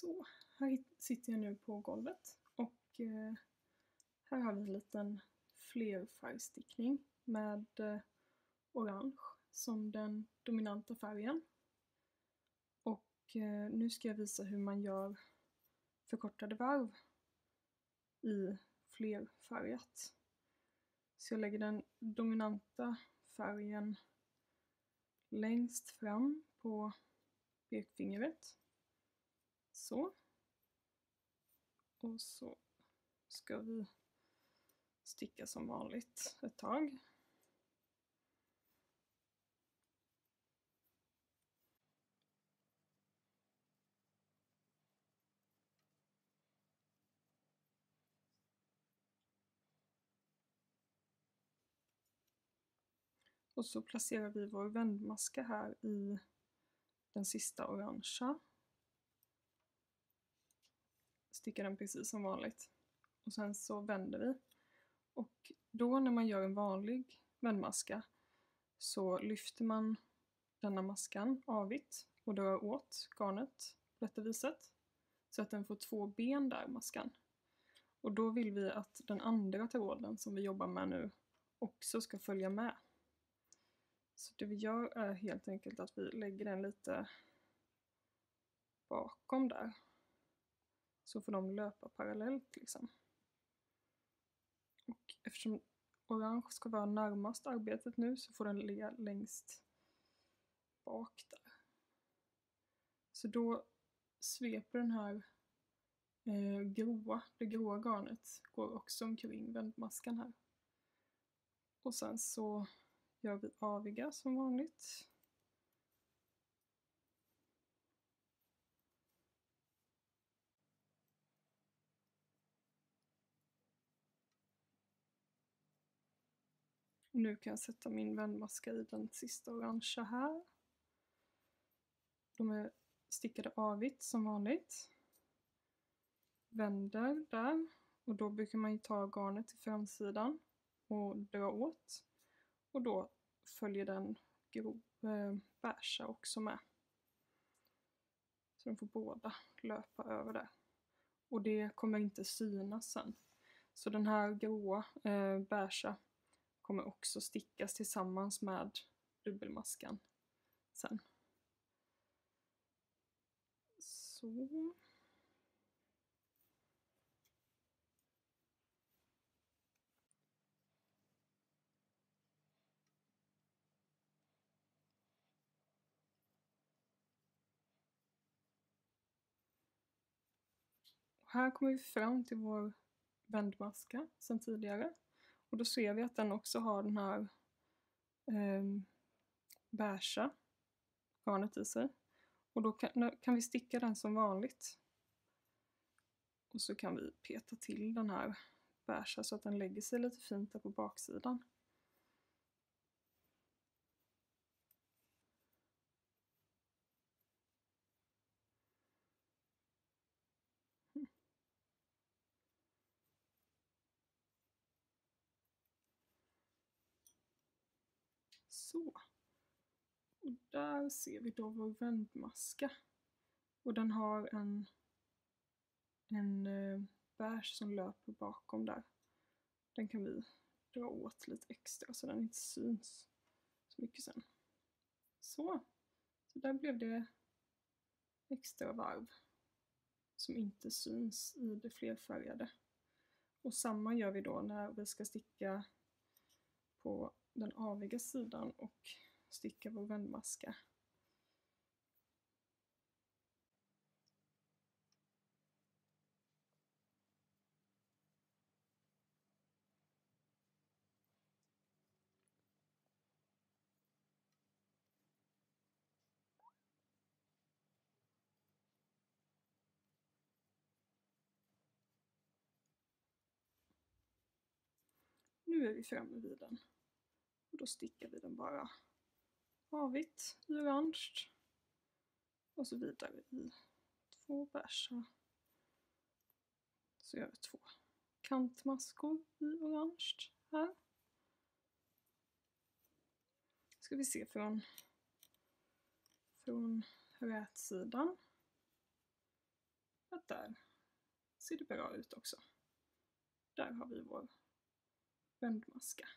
Så, här sitter jag nu på golvet och eh, här har vi en liten flerfärgstickning med eh, orange som den dominanta färgen. Och eh, nu ska jag visa hur man gör förkortade varv i flerfärgat. Så jag lägger den dominanta färgen längst fram på pekfingret. Så. Och så ska vi sticka som vanligt ett tag. Och så placerar vi vår vändmaska här i den sista orangea sticker den precis som vanligt. Och sen så vänder vi. Och då när man gör en vanlig vändmaska så lyfter man denna maskan avigt och drar åt garnet på detta viset. Så att den får två ben där, maskan. Och då vill vi att den andra tråden som vi jobbar med nu också ska följa med. Så det vi gör är helt enkelt att vi lägger den lite bakom där. Så får de löpa parallellt liksom. Och eftersom orange ska vara närmast arbetet nu så får den ligga längst bak där. Så då sveper den här eh, gråa, det gråa garnet går också omkring vändmaskan här. Och sen så gör vi aviga som vanligt. Nu kan jag sätta min vändmaska i den sista orangea här. De är stickade avigt som vanligt. Vänder där och då brukar man ju ta garnet till framsidan och dra åt. Och då följer den grov, eh, bärsa också med. Så de får båda löpa över där. Och det kommer inte synas sen. Så den här gråa eh, bärsa kommer också stickas tillsammans med dubbelmaskan sen. Så. här kommer vi fram till vår vändmaska sen tidigare. Och då ser vi att den också har den här eh, beiga garnet i sig. Och då kan, kan vi sticka den som vanligt. Och så kan vi peta till den här beiga så att den lägger sig lite fint där på baksidan. Så. Och där ser vi då vår vändmaska. Och den har en, en eh, bärs som löper bakom där. Den kan vi dra åt lite extra så den inte syns så mycket sen. Så. Så där blev det extra varv som inte syns i det flerfärgade. Och samma gör vi då när vi ska sticka på den aviga sidan och sticka vår vändmaska. Nu är vi framme vid den. Och då stickar vi den bara avigt i orange. Och så vidare i två beiga. Så gör vi två kantmaskor i orange här. Ska vi se från, från rätsidan. att där ser det bra ut också. Där har vi vår vändmaska.